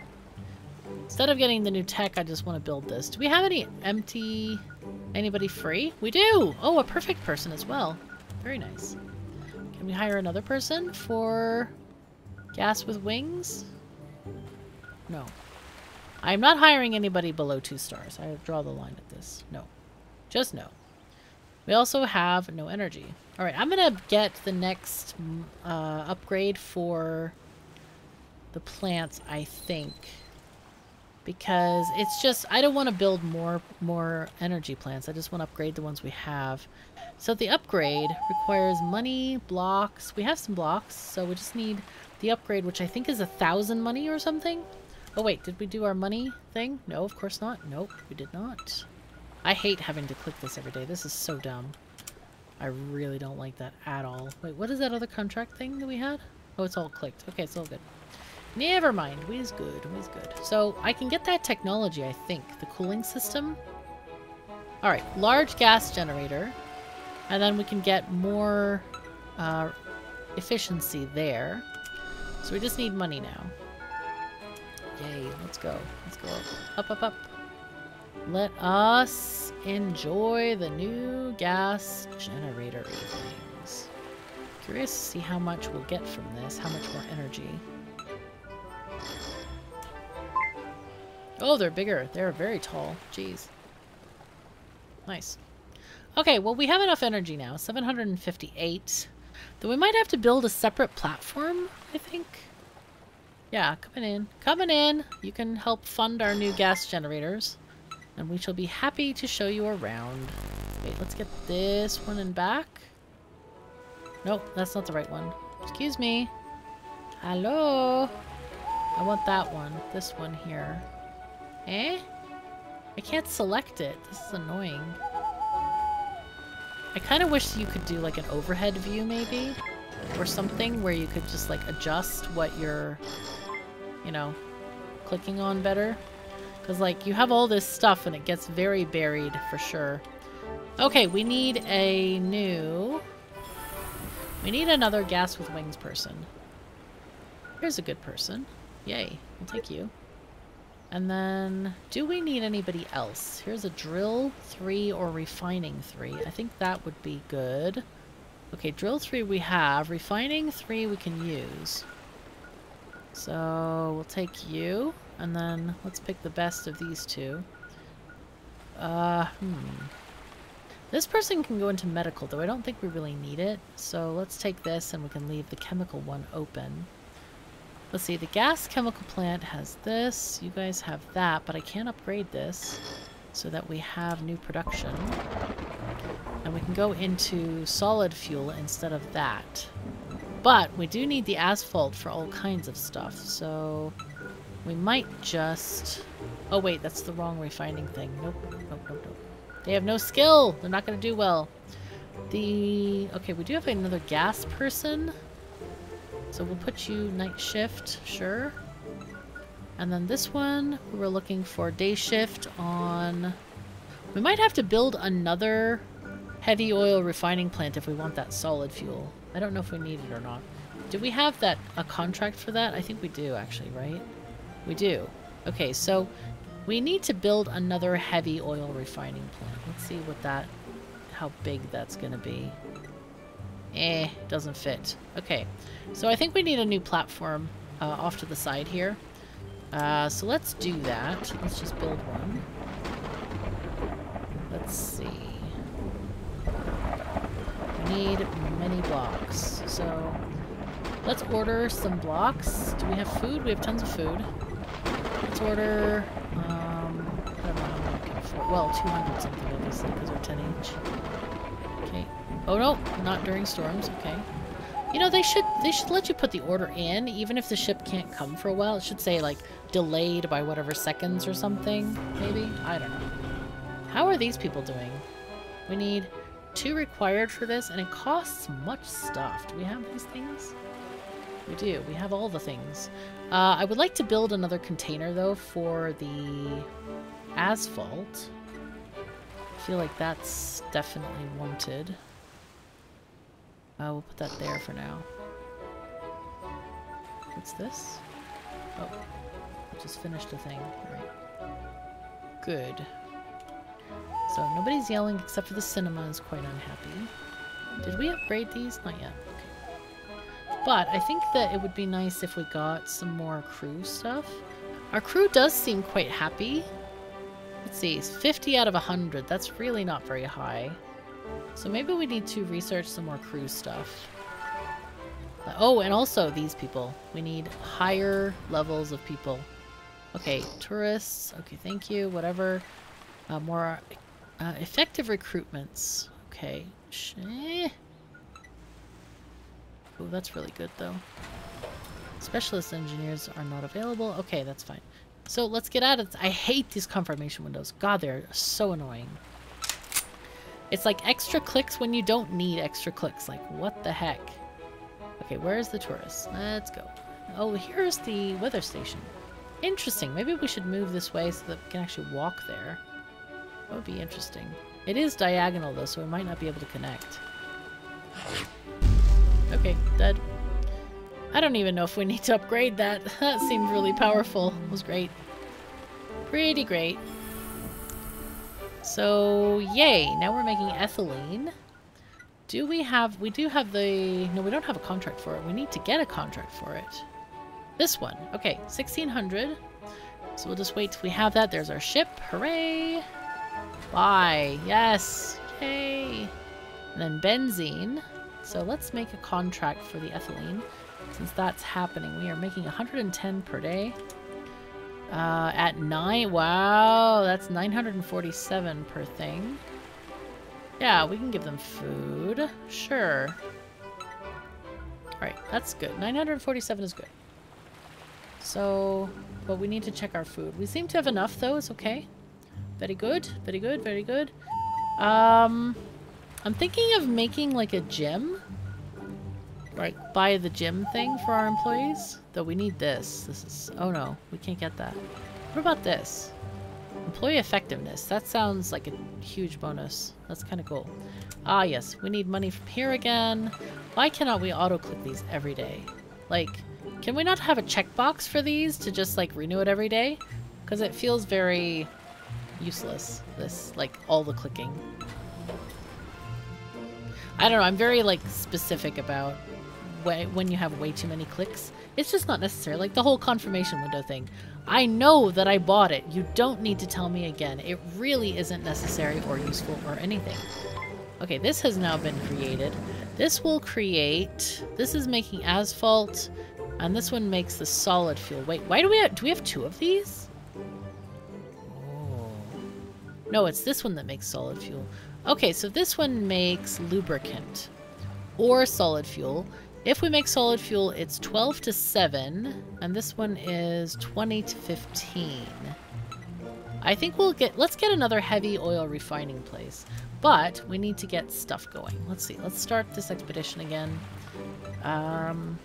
Instead of getting the new tech, I just want to build this. Do we have any empty... Anybody free? We do! Oh, a perfect person as well. Very nice. Can we hire another person for gas with wings? No. I'm not hiring anybody below two stars. I draw the line at this. No. Just no. We also have no energy. Alright, I'm going to get the next uh, upgrade for the plants, I think. Because it's just, I don't want to build more, more energy plants. I just want to upgrade the ones we have. So the upgrade requires money, blocks. We have some blocks, so we just need the upgrade, which I think is a thousand money or something. Oh wait, did we do our money thing? No, of course not. Nope, we did not. I hate having to click this every day. This is so dumb. I really don't like that at all. Wait, what is that other contract thing that we had? Oh, it's all clicked. Okay, it's all good. Never mind. We is good. We is good. So, I can get that technology, I think. The cooling system. Alright, large gas generator. And then we can get more uh, efficiency there. So we just need money now. Yay, let's go. Let's go up, up, up. Let us enjoy the new gas generator things. Curious to see how much we'll get from this, how much more energy. Oh, they're bigger. They're very tall. Jeez. Nice. Okay, well, we have enough energy now. 758. Though we might have to build a separate platform, I think. Yeah, coming in. Coming in! You can help fund our new gas generators. And we shall be happy to show you around. Wait, let's get this one in back. Nope, that's not the right one. Excuse me. Hello? I want that one. This one here. Eh? I can't select it. This is annoying. I kind of wish you could do like an overhead view maybe or something where you could just like adjust what you're, you know, clicking on better. Because like you have all this stuff and it gets very buried for sure. Okay, we need a new... We need another gas with wings person. Here's a good person. Yay, I'll take you. And then, do we need anybody else? Here's a drill 3 or refining 3. I think that would be good. Okay, drill 3 we have. Refining 3 we can use. So, we'll take you. And then, let's pick the best of these two. Uh, hmm. This person can go into medical, though I don't think we really need it. So let's take this and we can leave the chemical one open. Let's see, the gas chemical plant has this. You guys have that, but I can't upgrade this so that we have new production. And we can go into solid fuel instead of that. But we do need the asphalt for all kinds of stuff, so we might just... Oh wait, that's the wrong refining thing. Nope, nope, nope, nope. They have no skill! They're not going to do well. The... Okay, we do have another gas person. So we'll put you night shift, sure. And then this one, we're looking for day shift on... We might have to build another heavy oil refining plant if we want that solid fuel. I don't know if we need it or not. Do we have that a contract for that? I think we do, actually, right? We do. Okay, so we need to build another heavy oil refining plant. Let's see what that... how big that's going to be. Eh, doesn't fit. Okay, so I think we need a new platform uh, off to the side here. Uh, so let's do that. Let's just build one. Let's see. Need many blocks. So let's order some blocks. Do we have food? We have tons of food. Let's order, um, I don't know how many we can afford. Well, 200 something obviously because we're 10 each. Okay. Oh no, not during storms. Okay. You know, they should they should let you put the order in, even if the ship can't come for a while. It should say, like, delayed by whatever seconds or something, maybe? I don't know. How are these people doing? We need two required for this, and it costs much stuff. Do we have these things? We do. We have all the things. Uh, I would like to build another container, though, for the asphalt. I feel like that's definitely wanted. Uh, we'll put that there for now. What's this? Oh, I just finished a thing. Good. So nobody's yelling except for the cinema is quite unhappy. Did we upgrade these? Not yet. Okay. But I think that it would be nice if we got some more crew stuff. Our crew does seem quite happy. Let's see, 50 out of 100. That's really not very high. So maybe we need to research some more crew stuff. Oh, and also these people. We need higher levels of people. Okay, tourists. Okay, thank you. Whatever. Uh, more uh, effective recruitments. Okay. Oh, that's really good, though. Specialist engineers are not available. Okay, that's fine. So let's get out of this. I hate these confirmation windows. God, they're so annoying. It's like extra clicks when you don't need extra clicks. Like, what the heck? Okay, where's the tourist? Let's go. Oh, here's the weather station. Interesting. Maybe we should move this way so that we can actually walk there. That would be interesting. It is diagonal though, so we might not be able to connect. Okay, dead. I don't even know if we need to upgrade that. that seemed really powerful. It was great. Pretty great. So, yay. Now we're making ethylene. Do we have... We do have the... No, we don't have a contract for it. We need to get a contract for it. This one. Okay, 1600. So we'll just wait till we have that. There's our ship. Hooray! Buy. Yes. Yay. And then benzene. So let's make a contract for the ethylene. Since that's happening, we are making 110 per day. Uh, at 9. Wow, that's 947 per thing. Yeah, we can give them food. Sure. Alright, that's good. 947 is good. So, but we need to check our food. We seem to have enough, though. It's okay. Very good. Very good. Very good. Um, I'm thinking of making like a gym. Like buy the gym thing for our employees. Though we need this. This is... Oh no. We can't get that. What about this? Employee effectiveness. That sounds like a huge bonus. That's kind of cool. Ah, yes. We need money from here again. Why cannot we auto-click these every day? Like, can we not have a checkbox for these to just, like, renew it every day? Because it feels very useless. This, like, all the clicking. I don't know, I'm very, like, specific about when you have way too many clicks. It's just not necessary. Like, the whole confirmation window thing. I know that I bought it. You don't need to tell me again. It really isn't necessary or useful or anything. Okay, this has now been created. This will create... This is making asphalt, and this one makes the solid fuel. Wait, why do we have... Do we have two of these? No, it's this one that makes solid fuel. Okay, so this one makes lubricant or solid fuel. If we make solid fuel, it's 12 to 7, and this one is 20 to 15. I think we'll get, let's get another heavy oil refining place, but we need to get stuff going. Let's see, let's start this expedition again. Um,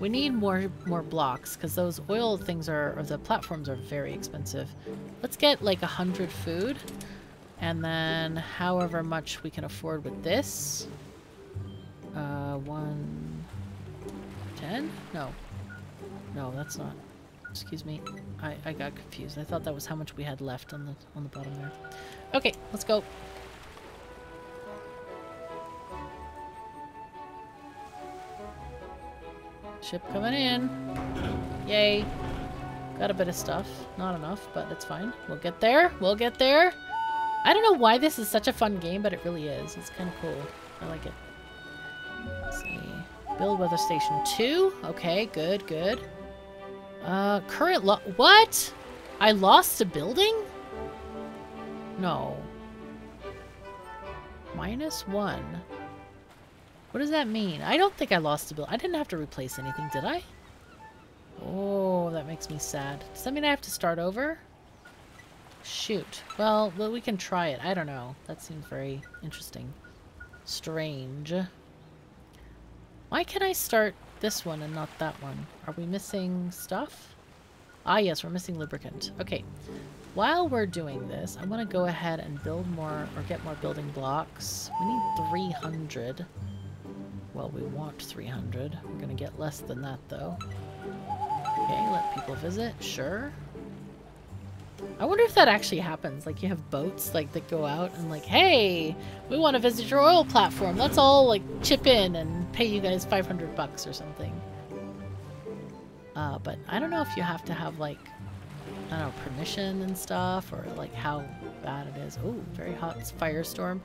we need more more blocks because those oil things are, or the platforms are very expensive. Let's get like a hundred food, and then however much we can afford with this. Uh, one ten? No, no, that's not. Excuse me, I I got confused. I thought that was how much we had left on the on the bottom there. Okay, let's go. Ship coming in. Yay. Got a bit of stuff. Not enough, but it's fine. We'll get there. We'll get there. I don't know why this is such a fun game, but it really is. It's kind of cool. I like it. Let's see. Build weather station 2. Okay, good, good. Uh, current lo- What? I lost a building? No. Minus one. What does that mean? I don't think I lost a bill. I didn't have to replace anything, did I? Oh, that makes me sad. Does that mean I have to start over? Shoot. Well, well, we can try it. I don't know. That seems very interesting. Strange. Why can I start this one and not that one? Are we missing stuff? Ah, yes, we're missing lubricant. Okay. While we're doing this, I want to go ahead and build more, or get more building blocks. We need 300. Well, we want 300. We're to get less than that, though. Okay, let people visit. Sure. I wonder if that actually happens. Like, you have boats, like, that go out and like, Hey, we want to visit your oil platform. Let's all, like, chip in and pay you guys 500 bucks or something. Uh, but I don't know if you have to have, like, I don't know, permission and stuff, or, like, how bad it is. Oh, very hot firestorm.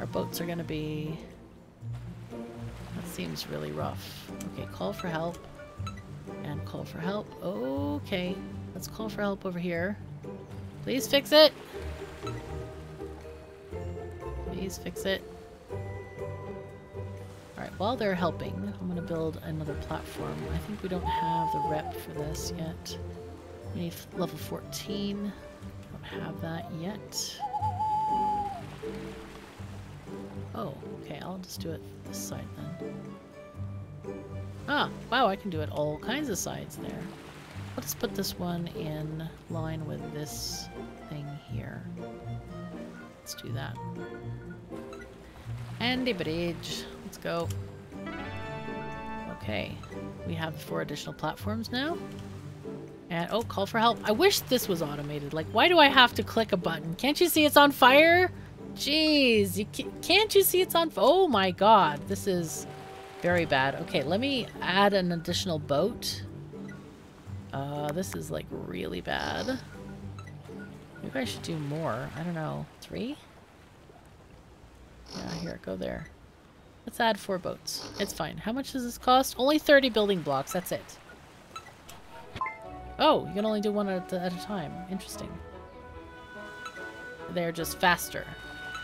Our boats are to be... Seems really rough. Okay, call for help. And call for help. Okay, let's call for help over here. Please fix it! Please fix it. Alright, while they're helping, I'm gonna build another platform. I think we don't have the rep for this yet. We need level 14. Don't have that yet. Oh, okay, I'll just do it this side then. Ah, wow, I can do it all kinds of sides there. Let's put this one in line with this thing here. Let's do that. And a bridge. Let's go. Okay. We have four additional platforms now. And, oh, call for help. I wish this was automated. Like, why do I have to click a button? Can't you see it's on fire? Jeez, you can't you see it's on Oh my god, this is very bad. Okay, let me add an additional boat. Uh, this is like really bad. Maybe I should do more. I don't know. Three? Yeah, here, go there. Let's add four boats. It's fine. How much does this cost? Only 30 building blocks. That's it. Oh, you can only do one at, at a time. Interesting. They're just faster.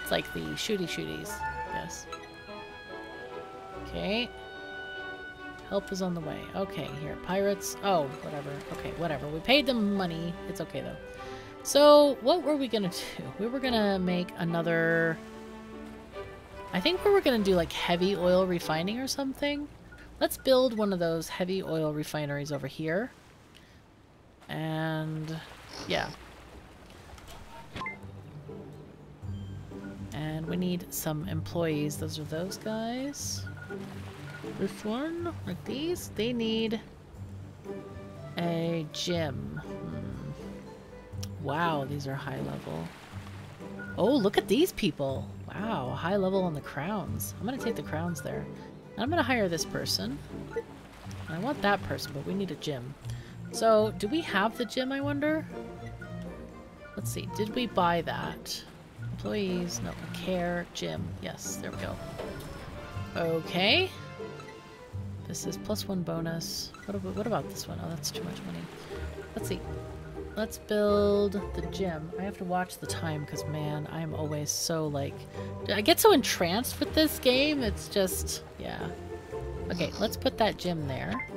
It's like the shooty shooties. Yes. Okay. Help is on the way. Okay, here. Pirates. Oh, whatever. Okay, whatever. We paid them money. It's okay, though. So, what were we gonna do? We were gonna make another... I think we were gonna do, like, heavy oil refining or something. Let's build one of those heavy oil refineries over here. And... yeah. And we need some employees. Those are those guys. This one, like these, they need a gym. Hmm. Wow, these are high level. Oh, look at these people. Wow, high level on the crowns. I'm going to take the crowns there. I'm going to hire this person. I want that person, but we need a gym. So, do we have the gym, I wonder? Let's see. Did we buy that? Employees, no. Care, gym. Yes, there we go. Okay. This is plus one bonus. What about, what about this one? Oh, that's too much money. Let's see. Let's build the gym. I have to watch the time because, man, I'm always so, like... I get so entranced with this game. It's just... Yeah. Okay, let's put that gym there.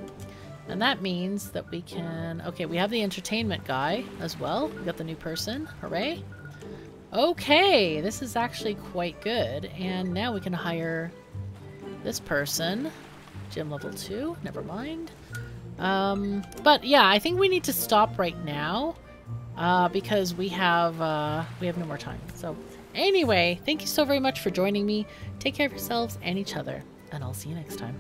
And that means that we can... Okay, we have the entertainment guy as well. We got the new person. Hooray. Okay, this is actually quite good. And now we can hire this person. Gym level 2, never mind. Um, but yeah, I think we need to stop right now uh, because we have uh, we have no more time. So anyway, thank you so very much for joining me. Take care of yourselves and each other, and I'll see you next time.